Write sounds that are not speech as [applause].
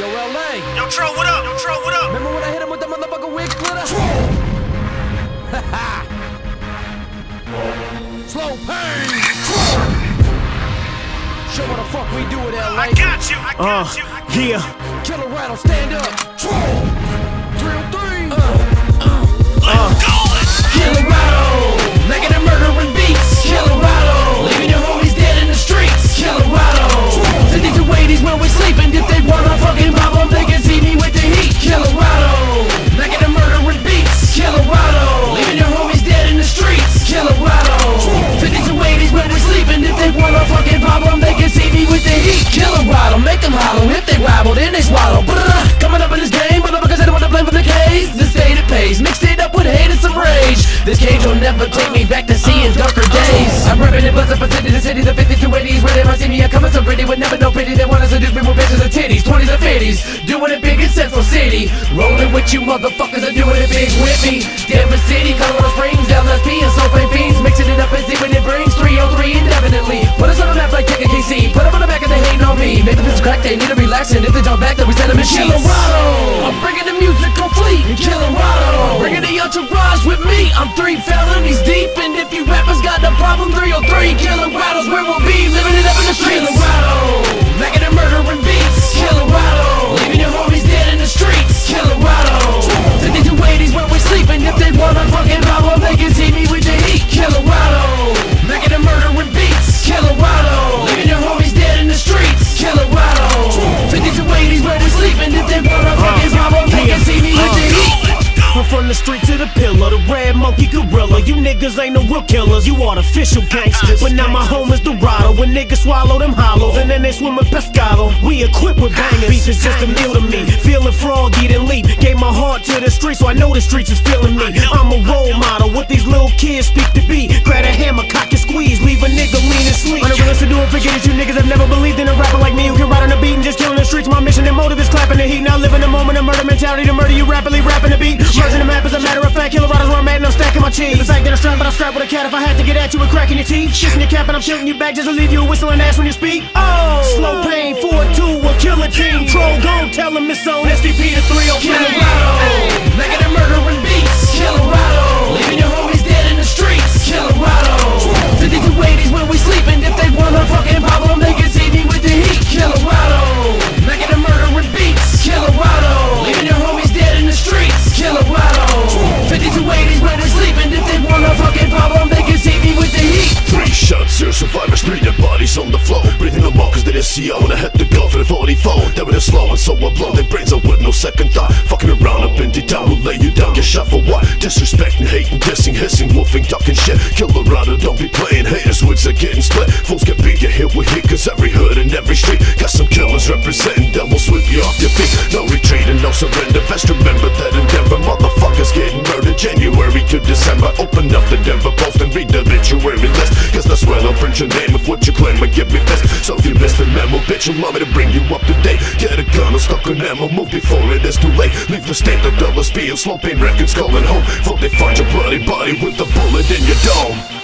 Yo, LA. Yo, Tro, what up? Yo, Tro, what up? Remember when I hit him with that motherfucker wig splitter? [laughs] Slow pain. Show what the fuck we do with LA. I got you. I got Uh, you. I got yeah. Killarado, stand up. Three city the 50s to 80s. Where they might see me, I'm coming so pretty with never no pity. They want us to do me with bitches and titties, 20s and 50s. Doing it big in Central City. Rolling with you motherfuckers are doing it big with me. Denver City, Colorado Springs, LSP, and Soul Fiends. Mixing and it niggas ain't no real killers, you artificial gangsters. But now my home is Dorado, when niggas swallow them hollows and then they swim with pescado. We equipped with bangers, beats is just a meal to me. Feeling froggy, then leap. Gave my heart to the streets, so I know the streets is feeling me. I'm a role model, what these little kids speak to be. Grab a hammer, cock and squeeze, leave a nigga lean and sleep. On the to do it, forget it, you niggas mentality to murder you rapidly, rapping the beat. Merging the map as a matter of fact, riders where I'm at and I'm stacking my cheese. The fact that I'm strapped, but I'm strapped with a cat. If I had to get at you with cracking your teeth, shitting your cap and I'm shooting you back just to leave you whistling ass when you speak. Oh, slow pain, 4-2, a killer team. Troll gon' tell him it's on SDP to 3 survivors, three dead bodies on the floor. Breathing no more cause they didn't see I wanna hit the go for the 44 They were slow and so I blow their brains out with no second thought. Fucking around up in town will lay you down. Get shot for what? Disrespecting, hating, dissing, hissing, wolfing, talking shit. Colorado, don't be playing. Haters, woods are getting split. Fools get beat, get hit with heat cause every hood and every street Got some killers representing, that will sweep you off your feet. No retreat and no surrender, best remember that in Denver Motherfuckers getting murdered. January to December Open up the Denver Post and read the your name if what you claim and give me this So if you the memo, bitch, allow me to bring you up to date. Get a gun or stuck on ammo, move before it is too late. Leave the state, the be and slow pain records calling home. Before they find your bloody body with a bullet in your dome